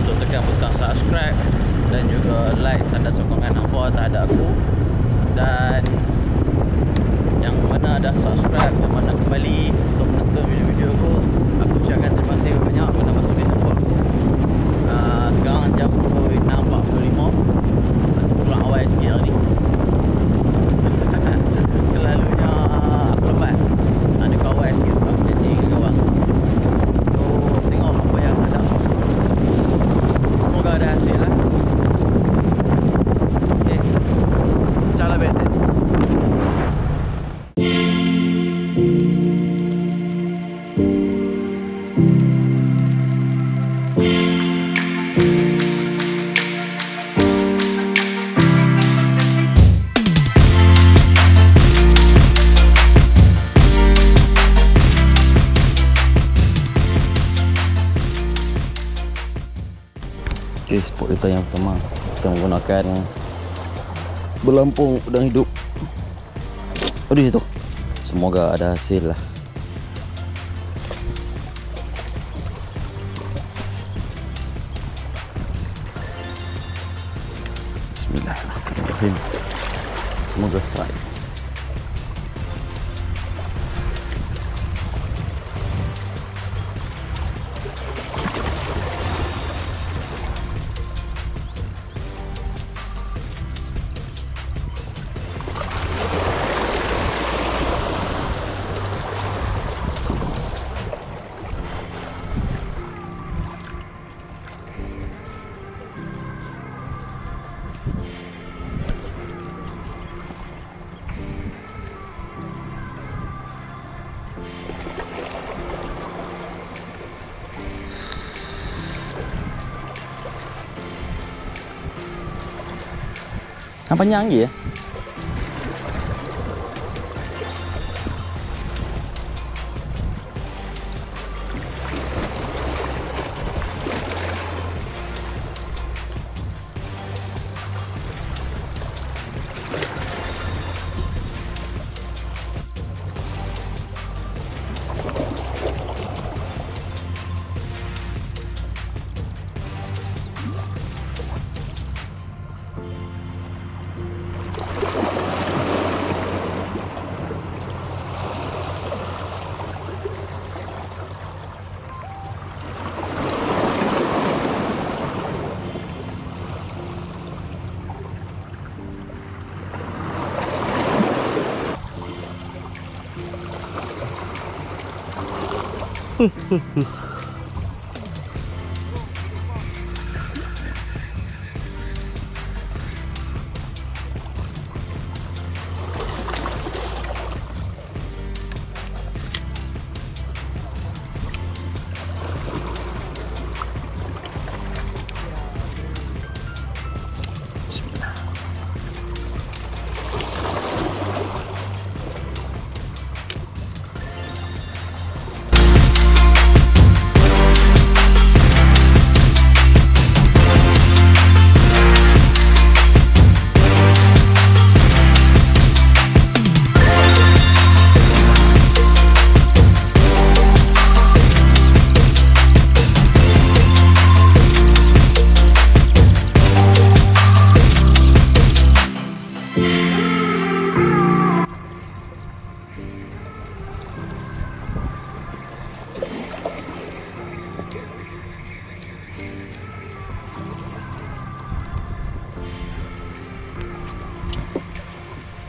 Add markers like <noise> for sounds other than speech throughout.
untuk tekan butang subscribe dan juga like tanda sokongan apa ada aku. Dan yang mana dah subscribe yang mana kembali untuk menonton video-video aku aku ucapkan terima kasih banyak. Okay, spot kita yang pertama Kita menggunakan Belampung udang hidup. Aduh itu Semoga ada hasil lah. Bismillahirrahmanirrahim. Semoga strike Panjang lagi ya Hmm, hmm, hmm.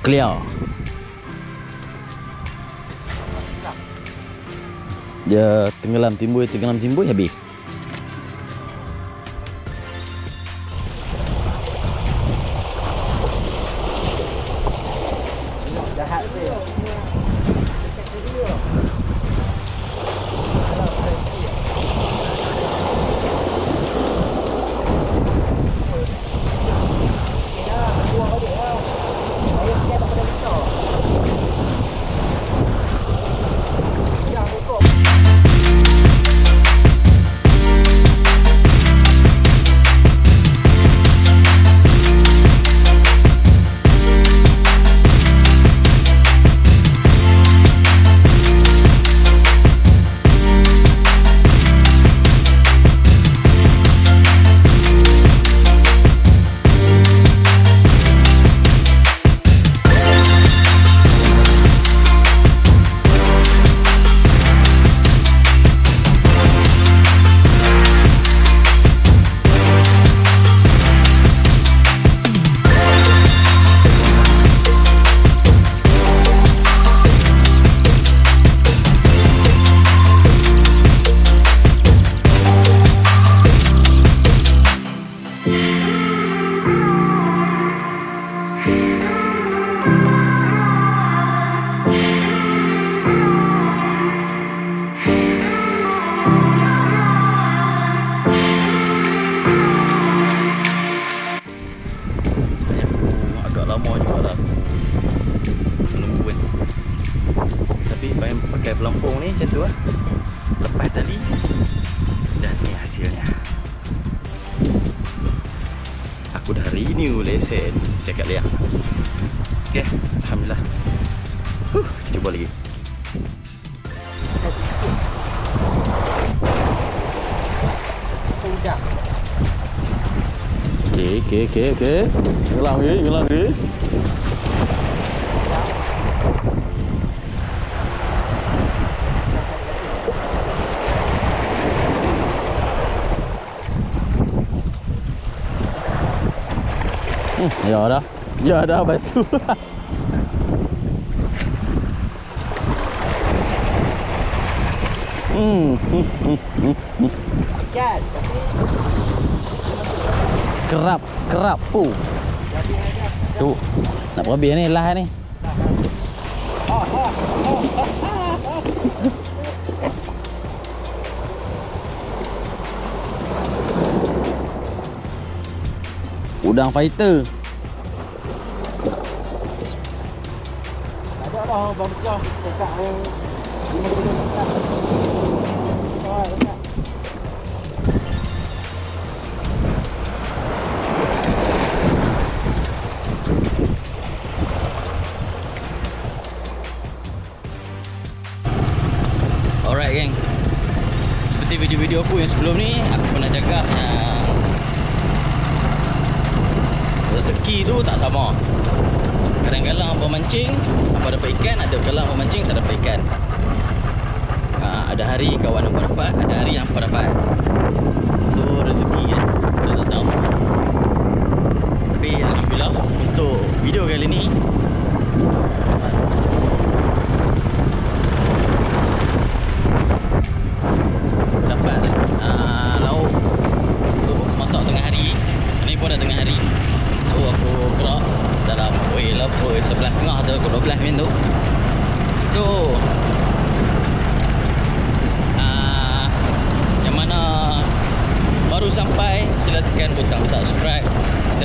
clear. Dia tenggelam timbul, tenggelam timbul habis. Jahat. lama juga lah aku menunggu kan. Tapi pengen pakai pelampung ni macam tu lah. Lepas tadi dan ni hasilnya. Aku dah renew lesen cakap dia. Ok Alhamdulillah. Huh, cuba lagi. Thank you. Okay, okay, okay, okay. Ngelang lagi, ngelang lagi. Hmm, ya dah. Ya dah batu. <laughs> hmm, hmm, hmm, hmm, hmm. Kerap, kerap jadi ada. Tu. Nak berhabis ni lah ni. Udang fighter. Ada dah bangsa dekat eh 50 aku yang sebelum ni Aku pernah cakap yang Rezeki tu tak sama. Kadang-kadang apa mancing Apa dapat ikan Ada kadang apa mancing tak dapat ikan. Ha, Ada hari kawan apa dapat Ada hari yang apa dapat. So rezeki kan Kita tak tahu. Tapi Alhamdulillah Untuk video kali ni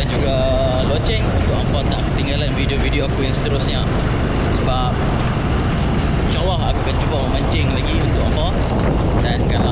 juga loceng untuk hampa tak ketinggalan video-video aku yang seterusnya. Sebab insyaallah aku akan cuba memancing lagi untuk hampa dan kalau